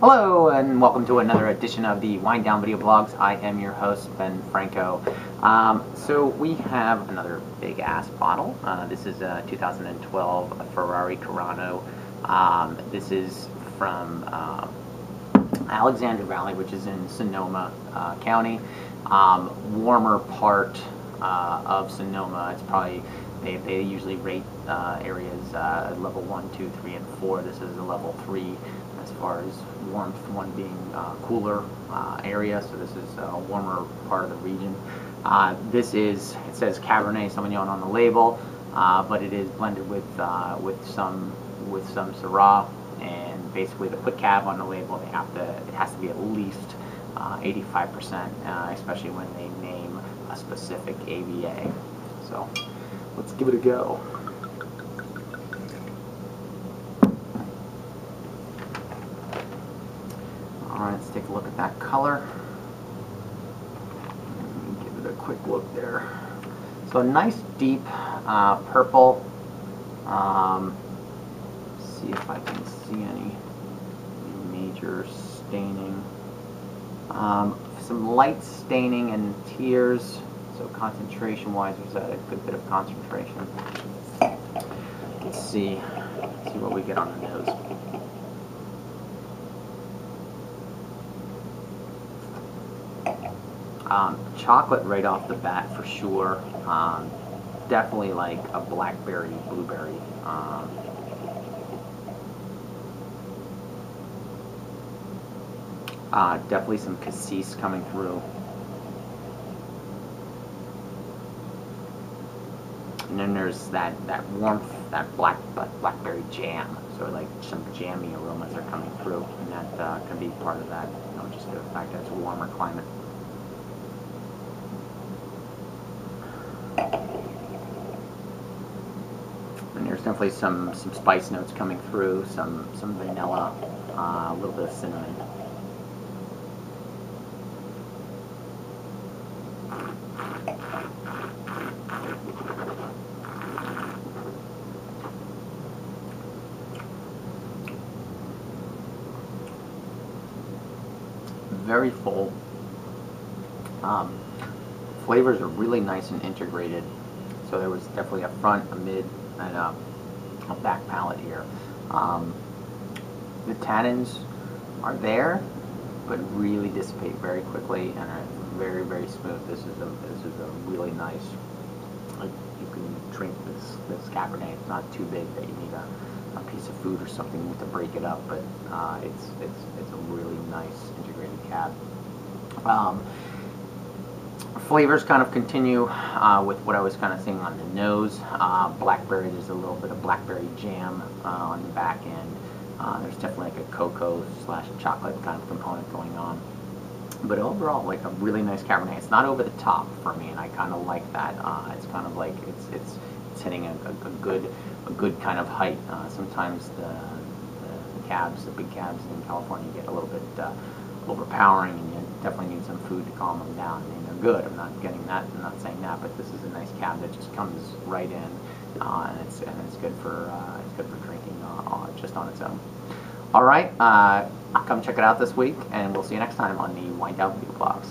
Hello and welcome to another edition of the Winedown Video Blogs. I am your host, Ben Franco. Um, so we have another big ass bottle. Uh, this is a 2012 Ferrari Carano. Um, this is from uh, Alexander Valley, which is in Sonoma uh, County. Um, warmer part uh, of Sonoma. It's probably they, they usually rate uh, areas uh, level 1, 2, 3, and 4. This is a level 3 as far as warmth, one being uh, cooler uh, area, so this is a warmer part of the region. Uh, this is, it says Cabernet Sauvignon on the label, uh, but it is blended with, uh, with some with some Syrah, and basically to put Cab on the label, they have to, it has to be at least 85%, uh, especially when they name a specific AVA. So let's give it a go. Alright, let's take a look at that color. Give it a quick look there. So a nice deep uh, purple. Um, see if I can see any major staining. Um, some light staining and tears. So concentration wise, there's a good bit of concentration. Let's see, Let's see what we get on the nose. Um, chocolate right off the bat for sure. Um, definitely like a blackberry, blueberry. Um, uh, definitely some cassis coming through. And then there's that, that warmth, that black blackberry jam. So like some jammy aromas are coming through, and that uh, can be part of that. You know, just the fact that it's a warmer climate. And there's definitely some, some spice notes coming through, some, some vanilla, uh, a little bit of cinnamon. Very full. Um, flavors are really nice and integrated. So there was definitely a front, a mid, and a, a back palate here. Um, the tannins are there, but really dissipate very quickly and are very, very smooth. This is a this is a really nice. Like you can drink this this Cabernet. It's not too big that you need a, a piece of food or something to break it up, but uh, it's it's it's a really nice integrated cab. Um, flavors kind of continue uh, with what I was kind of seeing on the nose. Uh, blackberry, there's a little bit of blackberry jam uh, on the back end. Uh, there's definitely like a cocoa slash chocolate kind of component going on. But overall, like a really nice Cabernet. It's not over the top for me, and I kind of like that. Uh, it's kind of like it's it's it's hitting a, a, a good a good kind of height. Uh, sometimes the, cabs, the big cabs in California, get a little bit overpowering, and you definitely need some food to calm them down. I mean, they're good. I'm not getting that. I'm not saying that, but this is a nice cab that just comes right in, uh, and it's and it's good for uh, it's good for drinking uh, just on its own. All right, uh, come check it out this week, and we'll see you next time on the Winedown Video Blogs.